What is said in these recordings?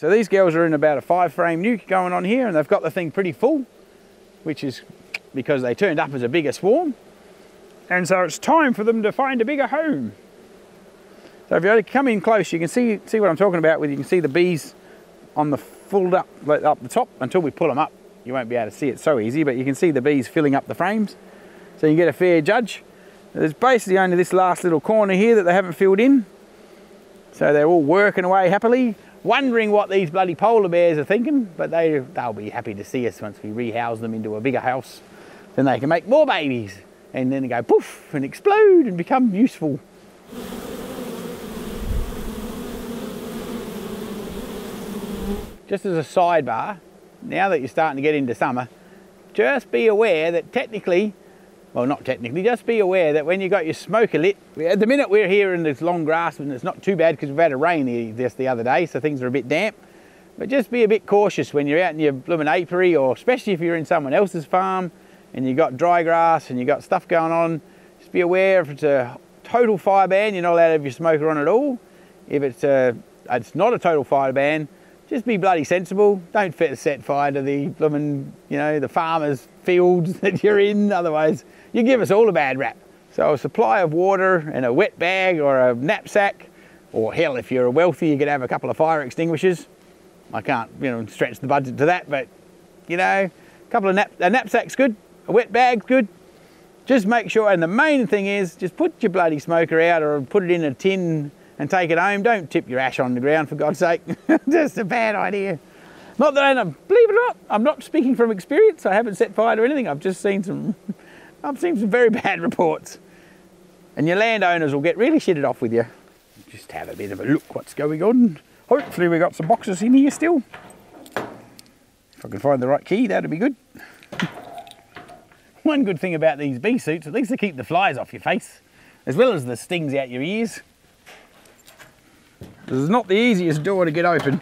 So these girls are in about a five frame nuc going on here and they've got the thing pretty full, which is because they turned up as a bigger swarm. And so it's time for them to find a bigger home. So if you come in close, you can see see what I'm talking about with you can see the bees on the fold up up the top until we pull them up. You won't be able to see it so easy, but you can see the bees filling up the frames. So you get a fair judge. There's basically only this last little corner here that they haven't filled in. So they're all working away happily wondering what these bloody polar bears are thinking, but they, they'll be happy to see us once we rehouse them into a bigger house. Then they can make more babies and then they go poof and explode and become useful. Just as a sidebar, now that you're starting to get into summer, just be aware that technically well not technically, just be aware that when you got your smoker lit, at the minute we're here in this long grass and it's not too bad because we've had a rain just the other day, so things are a bit damp. But just be a bit cautious when you're out in your blooming apiary or especially if you're in someone else's farm and you've got dry grass and you've got stuff going on, just be aware if it's a total fire ban, you're not allowed to have your smoker on at all. If it's, a, it's not a total fire ban, just be bloody sensible. Don't set fire to the blooming, you know, the farmers' fields that you're in. Otherwise, you give us all a bad rap. So a supply of water and a wet bag or a knapsack, or hell, if you're a wealthy, you could have a couple of fire extinguishers. I can't, you know, stretch the budget to that, but you know, a couple of nap, a knapsack's good, a wet bag's good. Just make sure, and the main thing is, just put your bloody smoker out or put it in a tin and take it home. Don't tip your ash on the ground, for God's sake. just a bad idea. Not that I believe it or not, I'm not speaking from experience. I haven't set fire to anything. I've just seen some I've seen some very bad reports. And your landowners will get really shitted off with you. Just have a bit of a look what's going on. Hopefully we got some boxes in here still. If I can find the right key, that'd be good. One good thing about these bee suits, at least they keep the flies off your face, as well as the stings out your ears. This is not the easiest door to get open.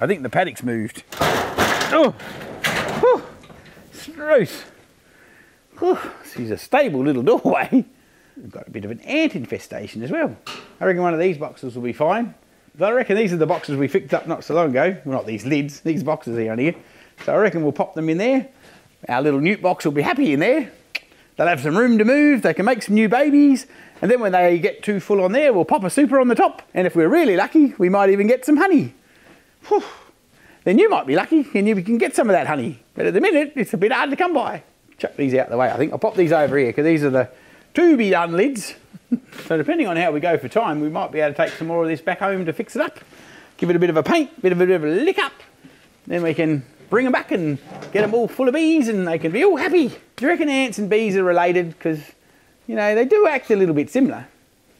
I think the paddock's moved. Oh! Ruth. is a stable little doorway. We've got a bit of an ant infestation as well. I reckon one of these boxes will be fine. But I reckon these are the boxes we fixed up not so long ago. Well, not these lids, these boxes here on here. So I reckon we'll pop them in there. Our little nuc box will be happy in there. They'll have some room to move, they can make some new babies, and then when they get too full on there, we'll pop a super on the top. And if we're really lucky, we might even get some honey. Whew then you might be lucky and you can get some of that honey. But at the minute, it's a bit hard to come by. Chuck these out the way, I think. I'll pop these over here because these are the to be done lids. so depending on how we go for time, we might be able to take some more of this back home to fix it up. Give it a bit of a paint, bit of a bit of a lick up. Then we can bring them back and get them all full of bees and they can be all happy. Do you reckon ants and bees are related? Because, you know, they do act a little bit similar.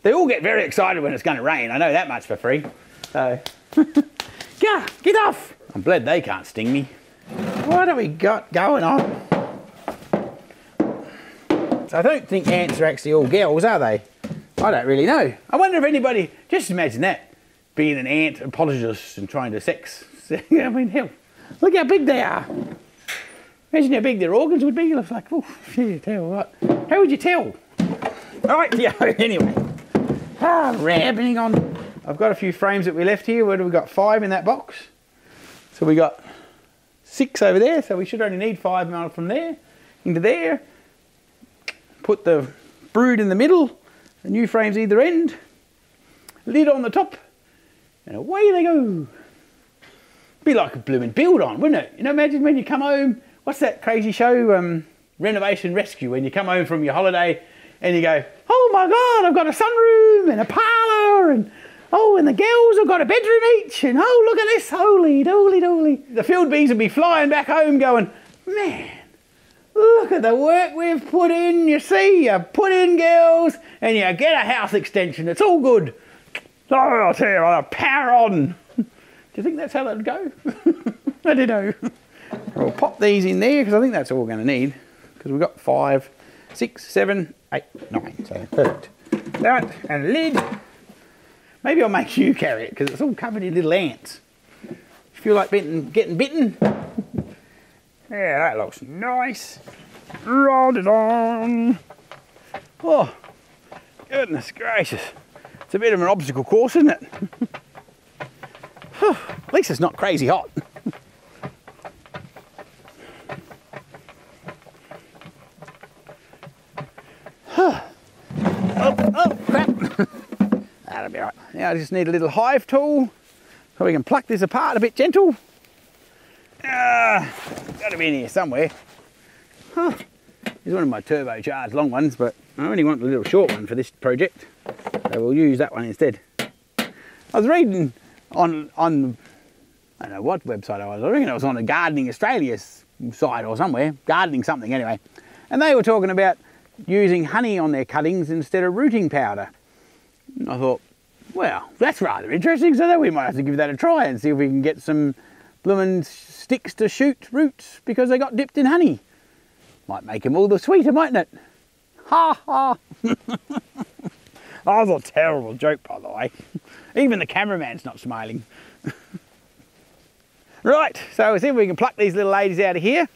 They all get very excited when it's going to rain. I know that much for free. So, yeah, get off. I'm glad they can't sting me. What have we got going on? So I don't think ants are actually all girls, are they? I don't really know. I wonder if anybody, just imagine that, being an ant apologist and trying to sex. I mean, hell, look how big they are. Imagine how big their organs would be. It's like, oh, tell what. How would you tell? All right, yeah, anyway. Ah, rambling on. I've got a few frames that we left here. Where do we got? Five in that box. So we got six over there, so we should only need five mil from there into there. Put the brood in the middle, the new frames either end, lid on the top, and away they go. Be like a blooming build on, wouldn't it? You know, imagine when you come home, what's that crazy show, um, Renovation Rescue, when you come home from your holiday and you go, oh my God, I've got a sunroom and a parlour and Oh, and the girls have got a bedroom each, and oh, look at this, holy doly doly. The field bees will be flying back home going, man, look at the work we've put in. You see, you put in girls, and you get a house extension. It's all good. Oh, I'll tell you, I'll power on. Do you think that's how that'd go? I don't know. We'll pop these in there because I think that's all we're going to need because we've got five, six, seven, eight, nine. So perfect. That and lid. Maybe I'll make you carry it because it's all covered in little ants. Feel like bitten, getting bitten? Yeah, that looks nice. Roll it on. Oh, goodness gracious. It's a bit of an obstacle course, isn't it? At least it's not crazy hot. oh, oh, crap. That'll be right. Now I just need a little hive tool so we can pluck this apart a bit gentle. Ah, got to be in here somewhere. Huh. Here's one of my turbocharged long ones, but I only want the little short one for this project, so we'll use that one instead. I was reading on on I don't know what website I was. I reckon it was on a Gardening Australia site or somewhere, gardening something anyway, and they were talking about using honey on their cuttings instead of rooting powder. I thought, well, that's rather interesting. So then we might have to give that a try and see if we can get some blooming sticks to shoot roots because they got dipped in honey. Might make them all the sweeter, mightn't it? Ha ha! that was a terrible joke, by the way. Even the cameraman's not smiling. right, so if we can pluck these little ladies out of here.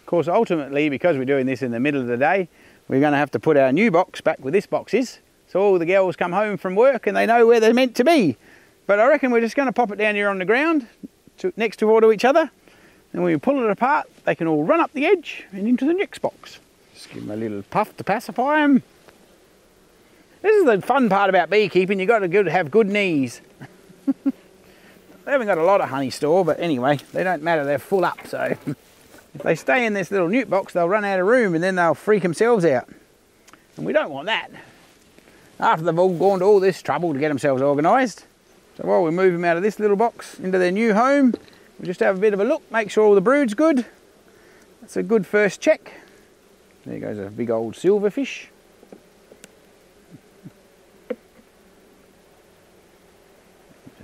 Of course, ultimately, because we're doing this in the middle of the day, we're going to have to put our new box back where this box is. So all the girls come home from work and they know where they're meant to be. But I reckon we're just going to pop it down here on the ground, to, next to all to each other. And when we pull it apart, they can all run up the edge and into the next box. Just give them a little puff to pacify them. This is the fun part about beekeeping. You've got to have good knees. they haven't got a lot of honey store, but anyway, they don't matter. They're full up, so if they stay in this little nuc box, they'll run out of room and then they'll freak themselves out. And we don't want that. After they've all gone to all this trouble to get themselves organised. So while we move them out of this little box into their new home, we'll just have a bit of a look, make sure all the brood's good. That's a good first check. There goes a big old silverfish.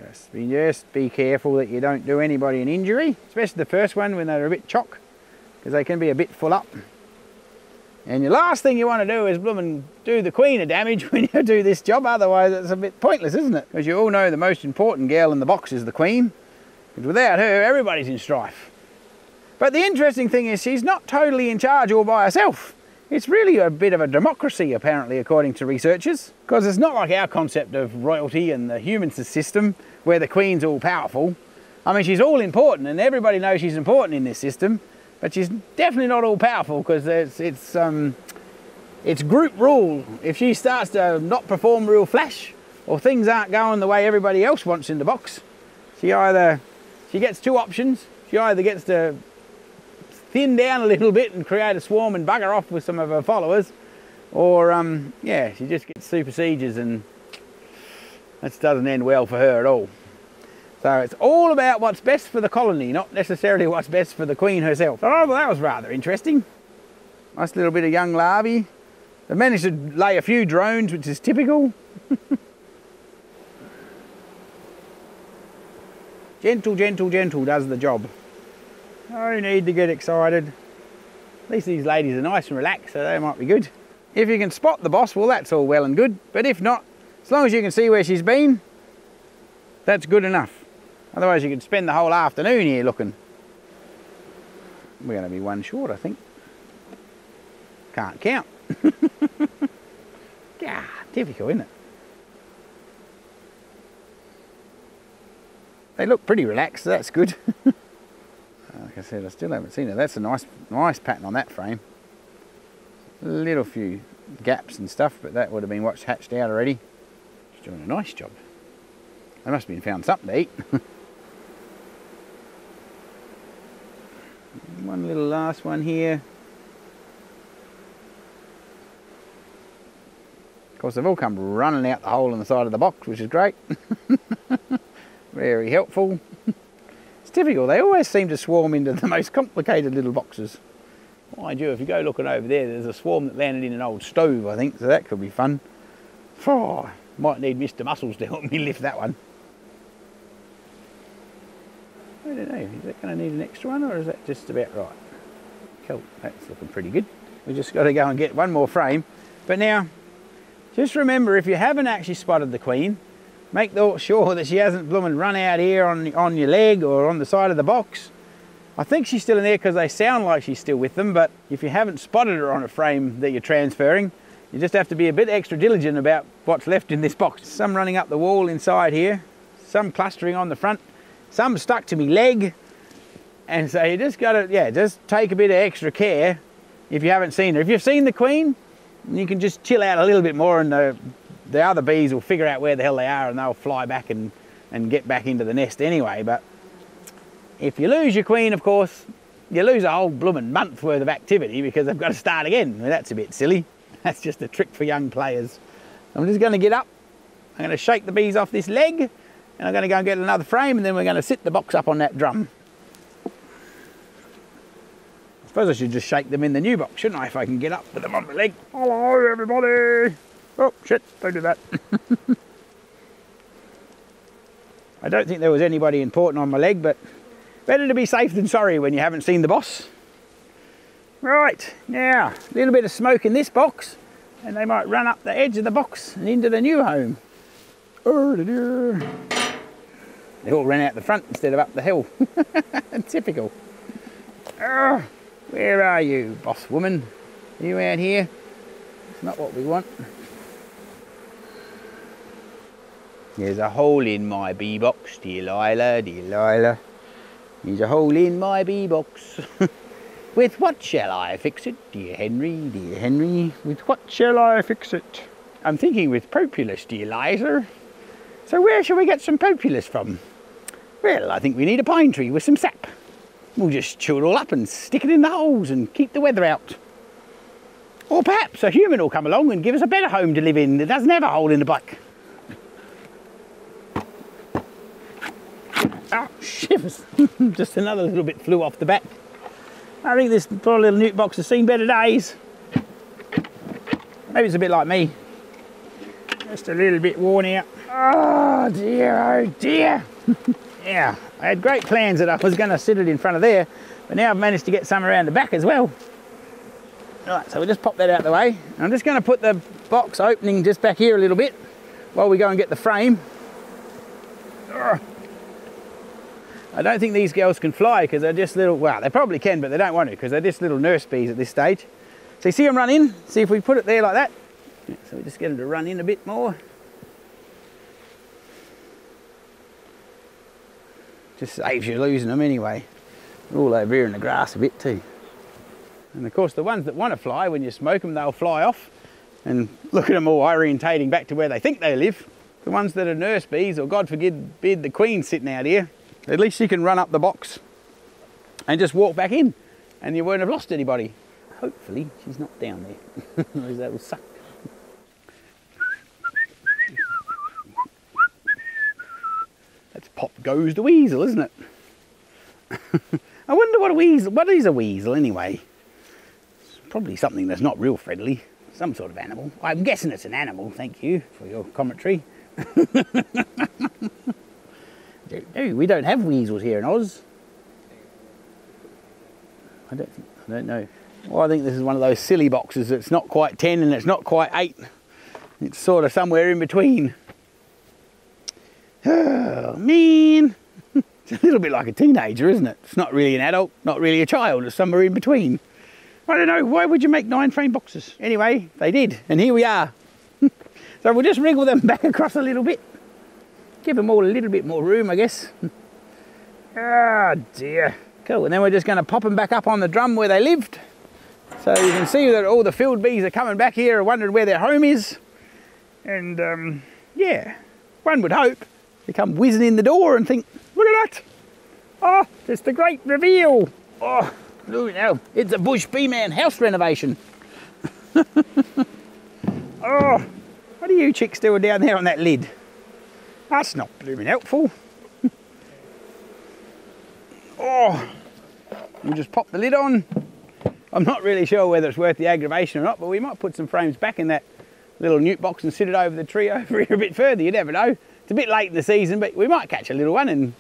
Just be, just be careful that you don't do anybody an injury, especially the first one when they're a bit chock, because they can be a bit full up. And the last thing you want to do is blooming do the queen a damage when you do this job, otherwise it's a bit pointless, isn't it? Because you all know the most important girl in the box is the queen. Because without her, everybody's in strife. But the interesting thing is she's not totally in charge all by herself. It's really a bit of a democracy, apparently, according to researchers. Because it's not like our concept of royalty and the human system, where the queen's all powerful. I mean, she's all important, and everybody knows she's important in this system. But she's definitely not all powerful because it's it's um, it's group rule. If she starts to not perform real flash, or things aren't going the way everybody else wants in the box, she either she gets two options. She either gets to thin down a little bit and create a swarm and bugger off with some of her followers, or um, yeah, she just gets supersedes and that doesn't end well for her at all. So it's all about what's best for the colony, not necessarily what's best for the queen herself. Oh, well, that was rather interesting. Nice little bit of young larvae. They managed to lay a few drones, which is typical. gentle, gentle, gentle does the job. No need to get excited. At least these ladies are nice and relaxed, so they might be good. If you can spot the boss, well, that's all well and good. But if not, as long as you can see where she's been, that's good enough. Otherwise you could spend the whole afternoon here looking. We're going to be one short, I think. Can't count. yeah, typical, isn't it? They look pretty relaxed, so that's good. like I said, I still haven't seen it. That's a nice, nice pattern on that frame. Little few gaps and stuff, but that would have been what's hatched out already. She's doing a nice job. They must have been found something to eat. one little last one here. Of course, they've all come running out the hole in the side of the box, which is great. Very helpful. It's typical, they always seem to swarm into the most complicated little boxes. Mind you, if you go looking over there, there's a swarm that landed in an old stove, I think, so that could be fun. Oh, might need Mr. Muscles to help me lift that one. I going to need an extra one or is that just about right? Cool, that's looking pretty good. We just got to go and get one more frame. But now, just remember if you haven't actually spotted the queen, make sure that she hasn't blooming run out here on, on your leg or on the side of the box. I think she's still in there because they sound like she's still with them, but if you haven't spotted her on a frame that you're transferring, You just have to be a bit extra diligent about what's left in this box. Some running up the wall inside here, some clustering on the front, some stuck to me leg. And so you just gotta, yeah, just take a bit of extra care if you haven't seen her. If you've seen the queen, you can just chill out a little bit more and the, the other bees will figure out where the hell they are and they'll fly back and, and get back into the nest anyway. But if you lose your queen, of course, you lose a whole blooming month worth of activity because they've got to start again. Well, that's a bit silly. That's just a trick for young players. I'm just going to get up. I'm going to shake the bees off this leg and I'm going to go and get another frame and then we're going to sit the box up on that drum. Suppose I should just shake them in the new box, shouldn't I, if I can get up with them on my leg. Hello, everybody. Oh, shit, don't do that. I don't think there was anybody important on my leg, but better to be safe than sorry when you haven't seen the boss. Right, now, a little bit of smoke in this box, and they might run up the edge of the box and into the new home. They all ran out the front instead of up the hill. Typical. Where are you, boss woman? Are you out here? It's not what we want. There's a hole in my bee box, Delilah, Delilah. There's a hole in my bee box. With what shall I fix it, dear Henry, dear Henry? With what shall I fix it? I'm thinking with propolis, dear Liza. So where shall we get some propolis from? Well, I think we need a pine tree with some sap. We'll just chew it all up and stick it in the holes and keep the weather out. Or perhaps a human will come along and give us a better home to live in that doesn't have a hole in the back. Oh, ah, shivers. just another little bit flew off the back. I think this poor little nuc box has seen better days. Maybe it's a bit like me. Just a little bit worn out. Oh dear, oh dear. yeah, I had great plans that I was going to sit it in front of there, but now I've managed to get some around the back as well. Right, so we'll just pop that out of the way. I'm just going to put the box opening just back here a little bit while we go and get the frame. I don't think these girls can fly because they're just little, well, they probably can, but they don't want to because they're just little nurse bees at this stage. So you see them run in? See if we put it there like that? So we just get them to run in a bit more. Just saves you losing them anyway. They're all over here in the grass a bit too. And of course the ones that want to fly, when you smoke them, they'll fly off. And look at them all orientating back to where they think they live. The ones that are nurse bees, or God forbid bid the queen sitting out here, at least you can run up the box and just walk back in and you won't have lost anybody. Hopefully she's not down there, that will suck. Pop goes the weasel, isn't it? I wonder what a weasel, what is a weasel anyway? It's probably something that's not real friendly, some sort of animal. I'm guessing it's an animal, thank you for your commentary. No, we don't have weasels here in Oz. I don't think, I don't know. Well, I think this is one of those silly boxes It's not quite 10 and it's not quite 8. It's sort of somewhere in between. Oh, man. it's a little bit like a teenager, isn't it? It's not really an adult, not really a child. It's somewhere in between. I don't know, why would you make nine frame boxes? Anyway, they did, and here we are. so we'll just wriggle them back across a little bit. Give them all a little bit more room, I guess. oh dear. Cool, and then we're just going to pop them back up on the drum where they lived. So you can see that all the field bees are coming back here and wondering where their home is. And um, yeah, one would hope they come whizzing in the door and think, look at that. Oh, it's the great reveal. Oh, look now, it's a bush bee man house renovation. oh, what are you chicks doing down there on that lid? That's not blooming helpful. oh, we'll just pop the lid on. I'm not really sure whether it's worth the aggravation or not, but we might put some frames back in that little nuc box and sit it over the tree over here a bit further. You never know. It's a bit late in the season, but we might catch a little one and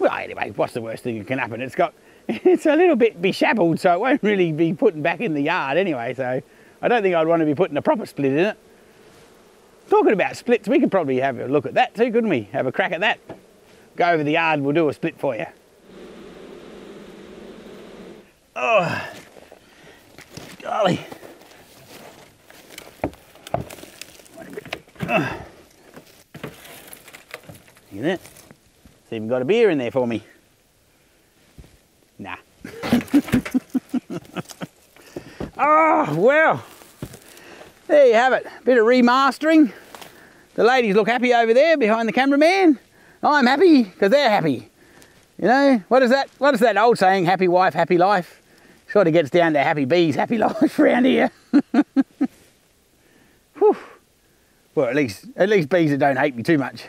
well, anyway, what's the worst thing that can happen? It's got, it's a little bit beshabbled, so it won't really be putting back in the yard anyway. So I don't think I'd want to be putting a proper split in it. Talking about splits, we could probably have a look at that too, couldn't we? Have a crack at that. Go over the yard, we'll do a split for you. Oh, golly. Look at that. It's even got a beer in there for me. Nah. oh, well. There you have it. Bit of remastering. The ladies look happy over there behind the cameraman. I'm happy because they're happy. You know, what is that? What is that old saying? Happy wife, happy life. Sort of gets down to happy bees, happy life around here. Whew. Well, at least at least bees that don't hate me too much.